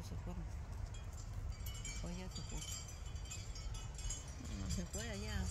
Los machos se fueron. Pues ya se fue. No, mm. se fue allá.